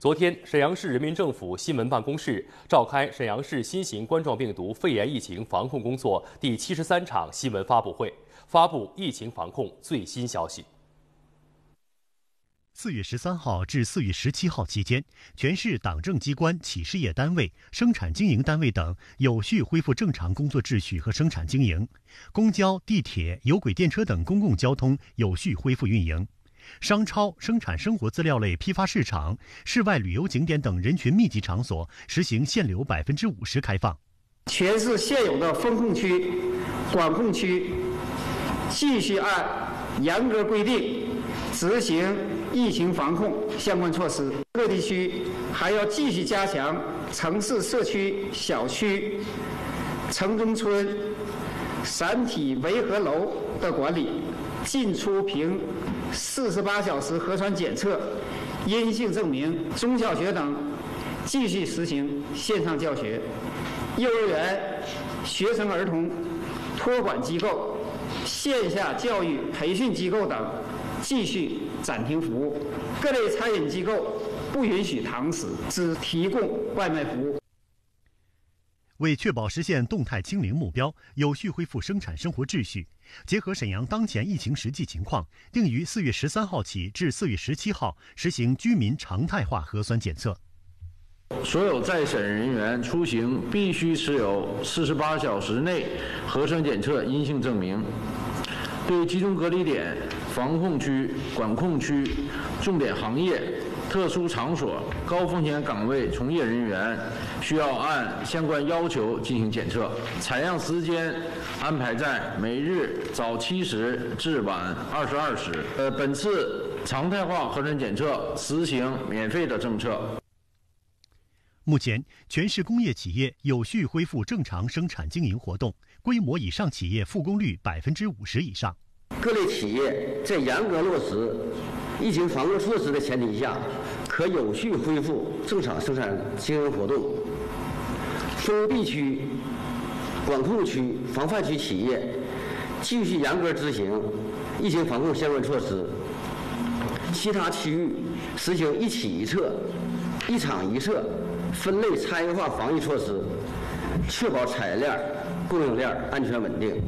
昨天，沈阳市人民政府新闻办公室召开沈阳市新型冠状病毒肺炎疫情防控工作第七十三场新闻发布会，发布疫情防控最新消息。四月十三号至四月十七号期间，全市党政机关、企事业单位、生产经营单位等有序恢复正常工作秩序和生产经营，公交、地铁、有轨电车等公共交通有序恢复运营。商超、生产生活资料类批发市场、室外旅游景点等人群密集场所实行限流百分之五十开放。全市现有的封控区、管控区继续按严格规定执行疫情防控相关措施。各地区还要继续加强城市社区、小区、城中村散体维和楼的管理。进出凭四十八小时核酸检测阴性证明，中小学等继续实行线上教学，幼儿园、学生儿童托管机构、线下教育培训机构等继续暂停服务，各类餐饮机构不允许堂食，只提供外卖服务。为确保实现动态清零目标，有序恢复生产生活秩序，结合沈阳当前疫情实际情况，定于四月十三号起至四月十七号实行居民常态化核酸检测。所有在沈人员出行必须持有四十八小时内核酸检测阴性证明。对集中隔离点、防控区、管控区、重点行业。特殊场所、高风险岗位从业人员需要按相关要求进行检测，采样时间安排在每日早七时至晚二十二时。呃，本次常态化核酸检测实行免费的政策。目前，全市工业企业有序恢复正常生产经营活动，规模以上企业复工率百分之五十以上。各类企业在严格落实。疫情防控措施的前提下，可有序恢复正常生产经营活动。封闭区、管控区、防范区企业继续严格执行疫情防控相关措施。其他区域实行一企一策、一厂一策分类差异化防疫措施，确保产业链、供应链安全稳定。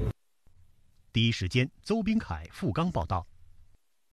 第一时间，邹斌凯、付刚报道。